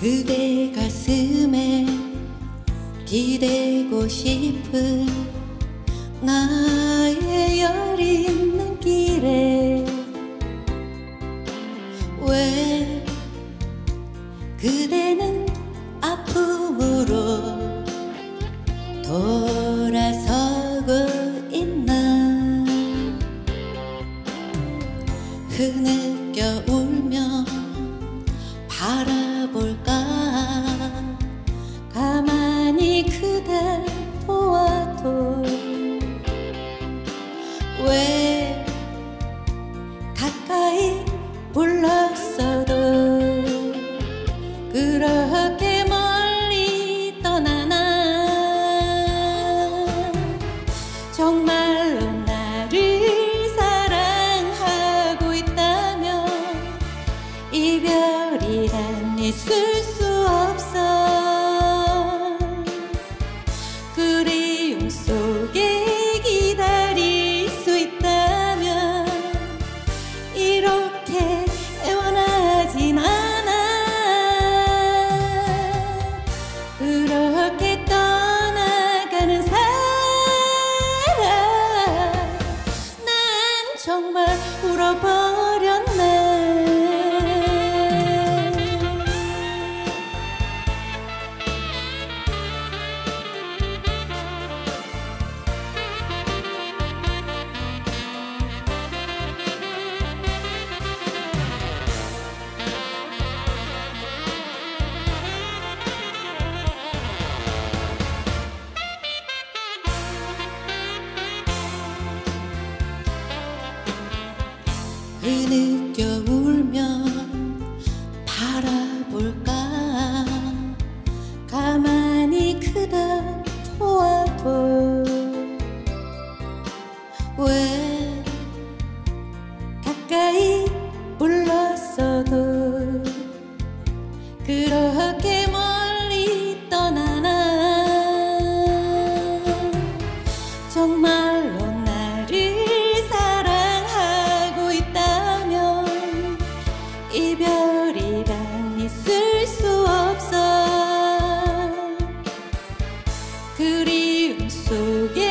그대 가슴에 기대고 싶은 나의 여린 눈길에 왜 그대는 아픔으로 돌아서고 있나? 흐느껴 울며 바라볼까 이 흐느껴 울며 바라볼까? 가만히 그댈 보아도 왜 가까이 불렀어도 그렇게 멀리 떠나나? 정말로 이별이란 있을 수 없어. 그리움 속에